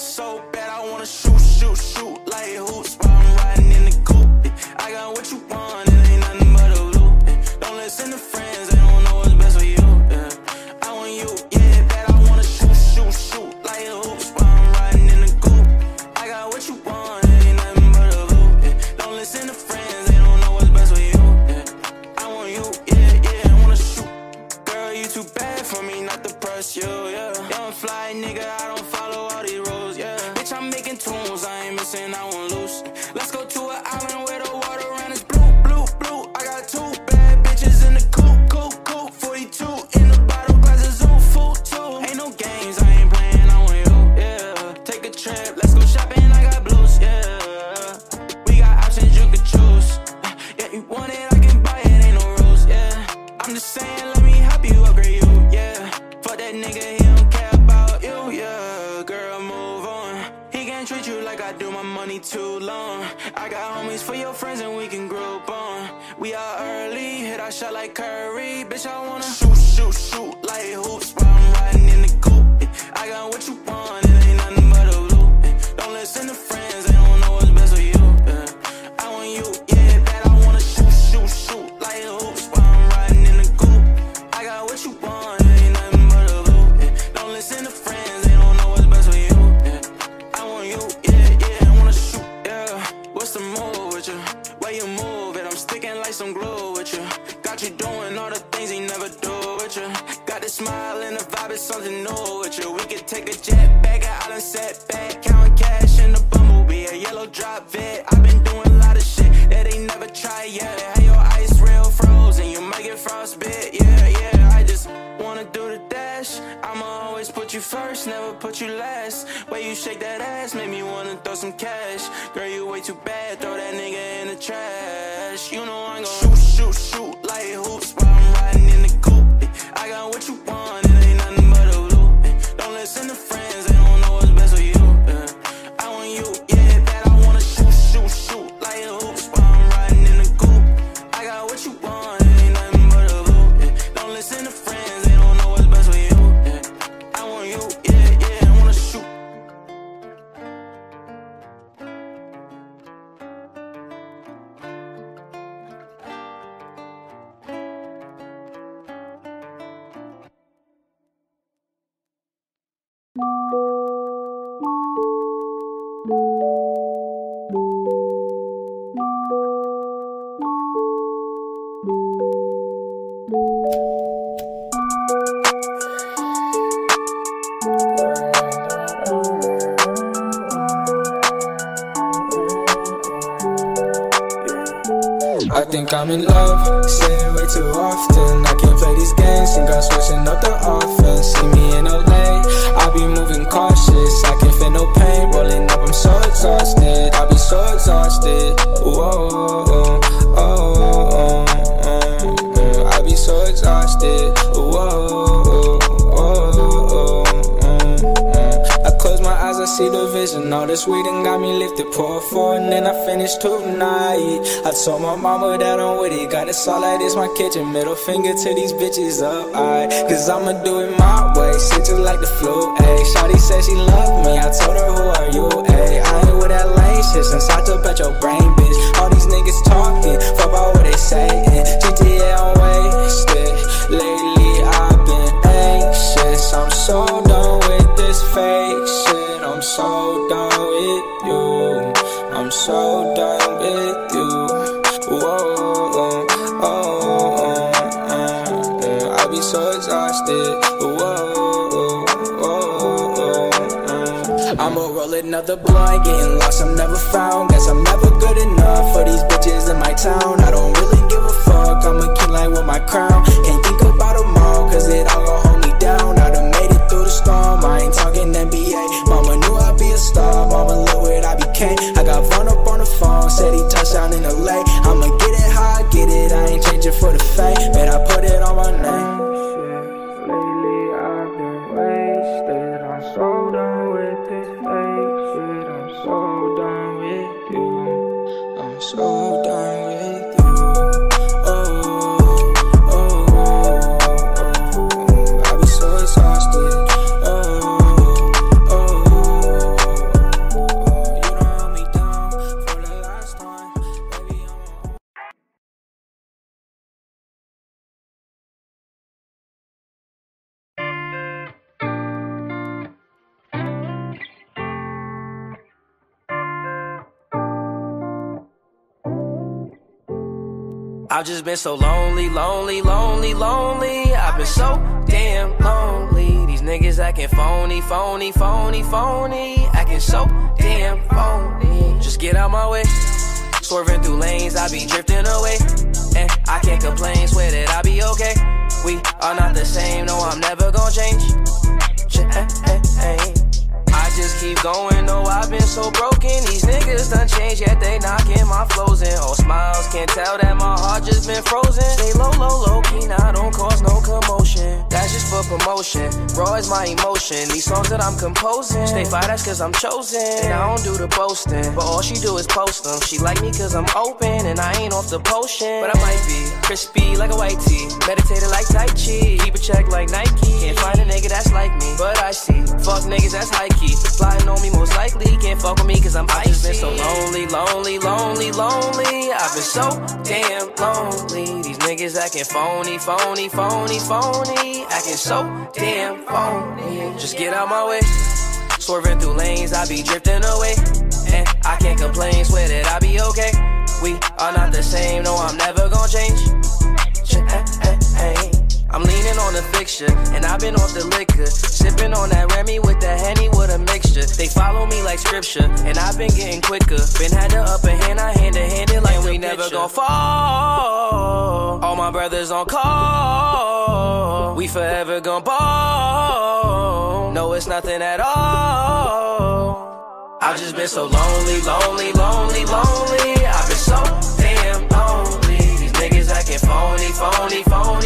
so bad I wanna shoot, shoot, shoot. For me not to press you, yeah. Young fly nigga, I don't follow all these rules, yeah. Bitch, I'm making tunes, I ain't missing, I won't lose. Let's go to an island where the water can't treat you like I do my money too long. I got homies for your friends and we can group on. We are early, hit our shot like Curry. Bitch, I wanna shoot, shoot, shoot like hoops while I'm riding in the coupe. I got what you want. something new with you. We could take a jet back, I Island Setback, count cash in the bumblebee, a yellow drop vid. I've been doing a lot of shit that they never tried yet. Had your ice real frozen, you might get frostbit. Yeah, yeah, I just wanna do the dash. I'ma always put you first, never put you last. Way you shake that ass, make me wanna throw some cash. Girl, you way too bad, throw that nigga in the trash. I'm in love. this weed and got me lifted, pour four, and then I finish tonight. I told my mama that I'm with it, got it solid, it's my kitchen. Middle finger to these bitches up, alright. Cause I'ma do it my way, shit just like the flu, ayy. Shawty said she loved me, I told her, who are you, ayy? I ain't with that crown I've just been so lonely, lonely, lonely, lonely. I've been so damn lonely. These niggas acting phony, phony, phony, phony. Acting so damn phony. Just get out my way. Swerving through lanes, I be drifting away. And I can't complain, swear that I be okay. We are not the same, no, I'm never gonna change. Eh, eh, eh. Just keep going, though I've been so broken. These niggas done changed, yet they knocking my flows in. All smiles, can't tell that my heart just been frozen. Stay low, low, low key, now I don't cause no commotion. That's just for promotion. Raw is my emotion. These songs that I'm composing, stay fire, that's cause I'm chosen. And I don't do the boasting, but all she do is post them. She like me cause I'm open, and I ain't off the potion. But I might be crispy like a white tee, meditated like Tai Chi, keep a check like Nike. Can't find a nigga that's like me, but I see. Fuck niggas that's high key. Flying on me most likely, can't fuck with me cause I'm icy. I've just been so lonely, lonely, lonely, lonely. I've been so damn lonely. These niggas acting phony, phony, phony, phony. Acting so damn phony. Just get out my way. Swerving through lanes, I be drifting away. And I can't complain, swear that I be okay. We are not the same, no, I'm never gonna change. I'm leaning on the fixture, and I've been off the liquor. Sipping on that Remy with the Henny with a mixture. They follow me like scripture, and I've been getting quicker. Been had the upper hand, I hand to hand it like and we never gon' fall. All my brothers on call. We forever gon' ball. No, it's nothing at all. I've just been so lonely, lonely, lonely, lonely. I've been so damn lonely. These niggas acting phony, phony, phony.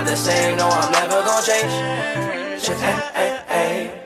Are the same, no, I'm never gonna change. Change. Listen,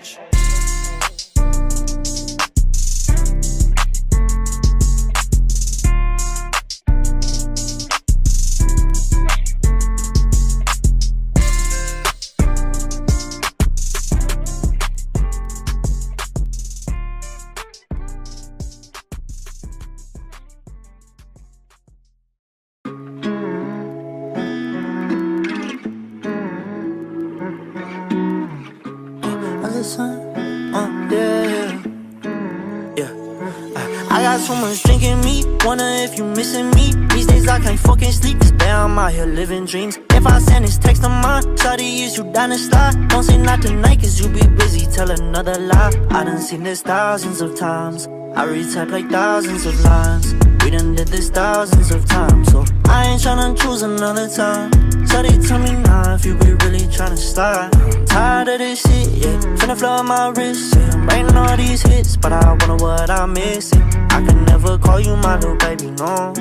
got so much drink in me, wonder if you missing me. These days I can't fucking sleep, cause bad I'm out here living dreams. If I send this text to mine, shawty, is you down to slide? Don't say not tonight, cause you be busy, tell another lie. I done seen this thousands of times. I retype like thousands of lines. We done did this thousands of times, so I ain't tryna choose another time. Shawty, tell me now if you be really tryna slide. Tired of this shit, yeah. Finna flow on my wrist, yeah. I'm writing all these hits, but I wonder what I'm missing. I can never call you my little baby, no.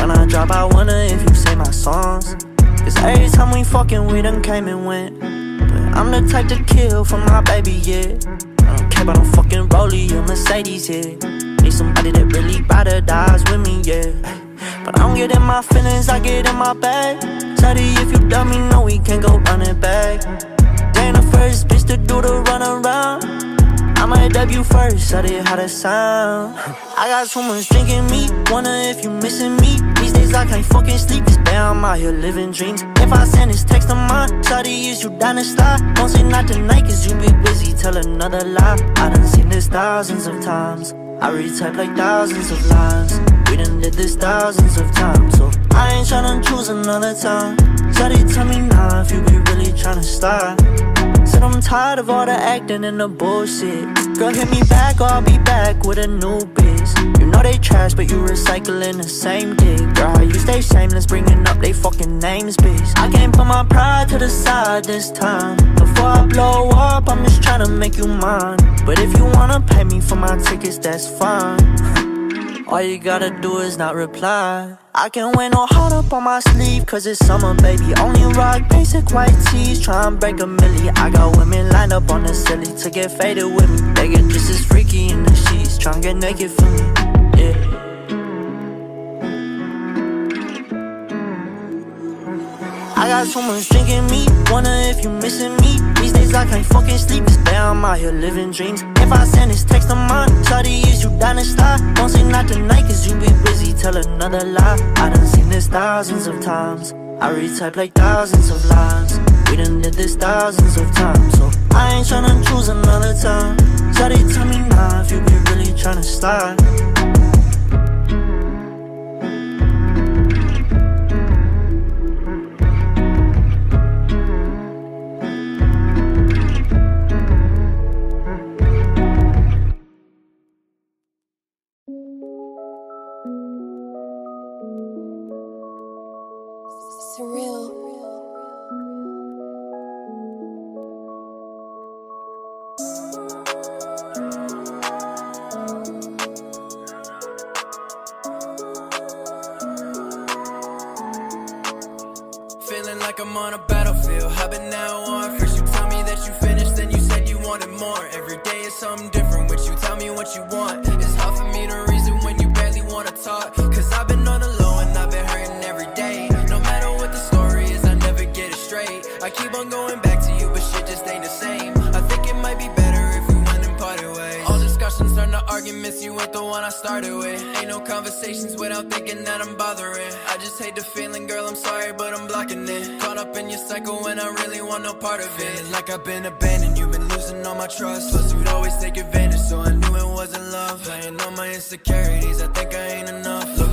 When I drop, I wonder if you say my songs. Cause every time we fucking, we done came and went. But I'm the type to kill for my baby, yeah. I don't care about no fucking Rollie or Mercedes, yeah. Need somebody that really ride or dies with me, yeah. But I don't get in my feelings, I get in my bag. Sorry if you love me, no, we can't go running back. Ain't the first bitch to do the run around. I might you first, I how to sound. I got so much drinking me, wonder if you missing me. These days I can't fucking sleep, cause bad I'm out here living dreams. If I send this text of mine, shawty, is you down to slide? Don't say not tonight, cause you be busy, tell another lie. I done seen this thousands of times. I retype like thousands of lines. We done did this thousands of times, so I ain't tryna choose another time. Shawty, tell me now if you be really tryna start. Said I'm tired of all the acting and the bullshit. Girl, hit me back or I'll be back with a new bitch. You know they trash, but you recycling the same dick. Girl, you stay shameless, bringing up they fucking names, bitch. I can't put my pride to the side this time. Before I blow up, I'm just trying to make you mine. But if you wanna pay me for my tickets, that's fine. All you gotta do is not reply. I can wear no heart up on my sleeve, cause it's summer, baby. Only rock basic white tees, try and break a milli. I got women lined up on the silly to get faded with me. They get just as freaky in the sheets, try and get naked for me. Yeah. I got so much drink in me, wonder if you missing me. These days I can't fucking sleep, cause bad I'm out here living dreams. If I send this text of mine, shawty, is you down to slide? Don't say not tonight, cause you be busy, tell another lie. I done seen this thousands of times. I retype like thousands of lines. We done did this thousands of times, so I ain't tryna choose another time. Shawty, tell me now if you be really tryna slide. like I'm on a battlefield. I've been now on. First you told me that you finished, then you said you wanted more. Every day is something different with you. Tell You ain't the one I started with. Ain't no conversations without thinking that I'm bothering. I just hate the feeling, girl, I'm sorry, but I'm blocking it. Caught up in your cycle when I really want no part of it. Feeling like I've been abandoned, you've been losing all my trust. Plus you'd always take advantage, so I knew it wasn't love. Playing on my insecurities, I think I ain't enough. Look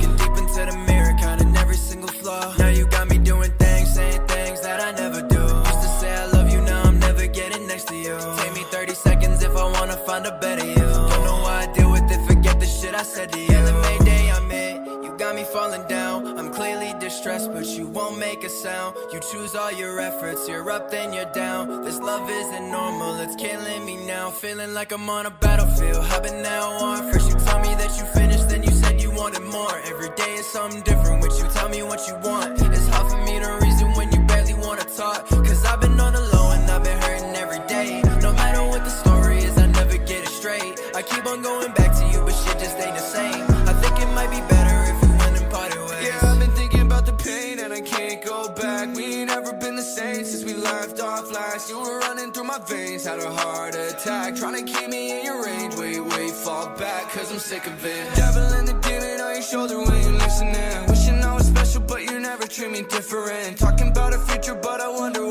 voice, but you won't make a sound. You choose all your efforts, you're up then you're down. This love isn't normal, it's killing me now. Feeling like I'm on a battlefield, I've been that one First you told me that you finished, then you said you wanted more. Every day is something different. Veins, had a heart attack. Trying to keep me in your range, wait, wait, fall back, cause I'm sick of it. Devil in the demon on your shoulder when you're listening. Wishing I was special, but you never treat me different. Talking about a future, but I wonder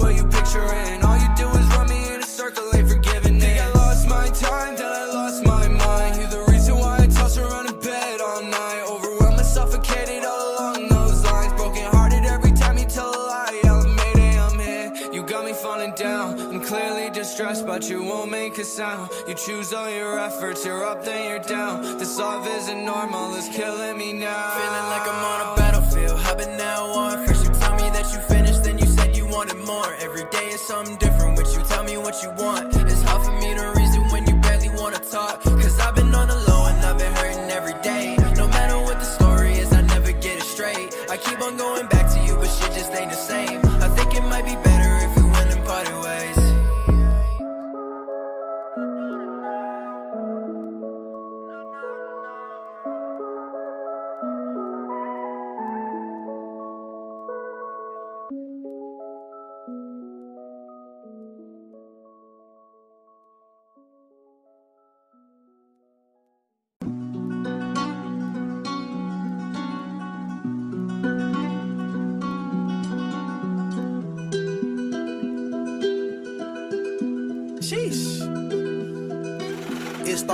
sound. You choose all your efforts, you're up, then you're down. This love isn't normal, it's killing me now. Feeling like I'm on a battlefield, I've been now on. First you tell me that you finished, then you said you wanted more. Every day is something different with you, tell me what you want. It's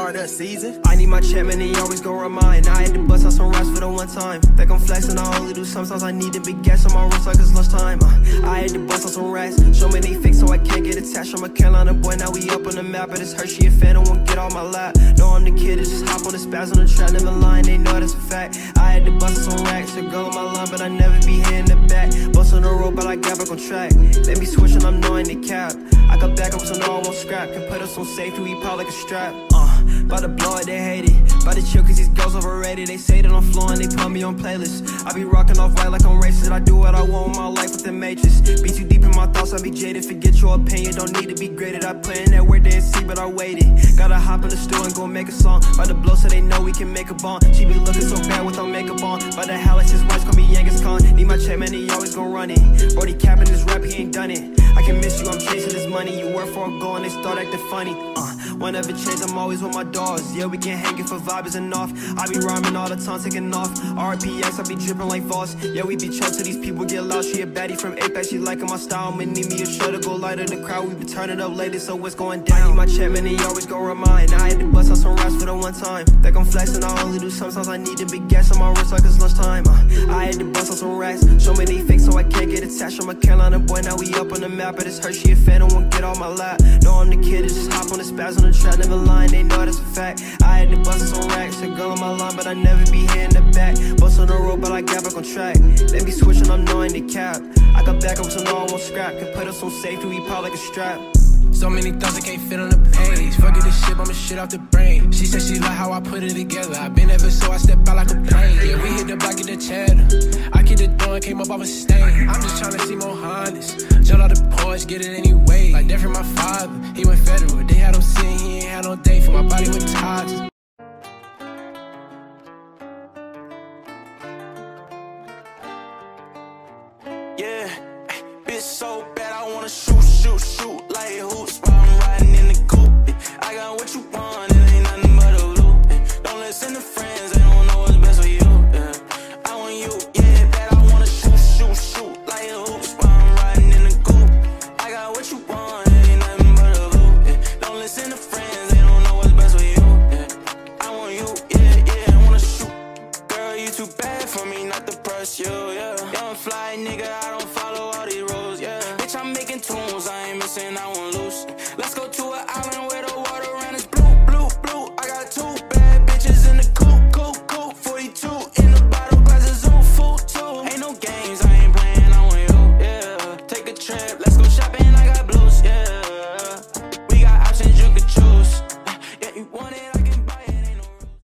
It's Stardust season. I need my check, man, he always gon' remind. I had to bust out some raps for the one time. Think I'm flexing, I only do sometimes. I need to be gas on my wrist like it's lunchtime. Uh, I had to bust out some racks. Show me they fake so I can't get attached. I'm a Carolina boy, now we up on the map. But it's Hershey, a fan, I won't get on my lap. No, I'm the kid, that just hop on the spaz on the track, never lying, they know that's a fact. I had to bust out some racks, the girl on my line, but I never be here in the back. Bust on the road, but I got back on track. Let me switch and I'm knowing the cap. I got back no, I won't scrap. Can put us on safety, we pop like a strap. By the blow it, they hate it. By the chill, cause these girls overrated. They say that I'm flowing, they put me on playlists. I be rocking off white like I'm racist. I do what I want with my life with the matrix. Be too deep in my thoughts, I be jaded. Forget your opinion, don't need to be graded. I put in that work, didn't see, but I waited. Gotta hop in the store and go make a song. By the blow, so they know we can make a bond. She be looking so bad without makeup on. By the hell, it's his watch, call me Genghis Khan. Need my check, man, he always gon' run it. Brody capping his rap, he ain't done it. I can miss you, I'm chasing this money. You work for a goal and they start acting funny. Won't ever change, I'm always with my dogs. Yeah, we can't hang it for vibes enough. I be rhyming all the time, taking off. RPS, I be dripping like Voss. Yeah, we be chill till these people get loud. She a baddie from Apex, she liking my style. Me need me a show to go lighter the crowd. We be turning up lately, so what's going down? I need my check, he always go remind. I had to bust out some raps for the one time. Think I'm flexing, I only do sometimes. I need to be gas on my wrist like it's lunchtime. Uh, I had to bust out some racks. So many fakes, so I can't get attached. I'm a Carolina boy, now we up on the map. But it's her, she a fan, don't want get on my lap. No, I'm the kid, just hop on the spaz on the track, never lying, they know that's a fact. I had to bust some racks, a girl on my line, but I never be here in the back. Bust on the road, but I got back on track. Let me switching, I'm knowing the cap. I got back up, so no, won't scrap. Can put us on safety, we pop like a strap. So many thoughts I can't fit on the page. Fuck this shit, I'ma shit off the brain. She said she like how I put it together. I been ever so I step out like a plane. Yeah, we hit the block, get the cheddar. I keep the door came up off a stain. I'm just trying to see more Hondas. Jump out the porch, get it anyway.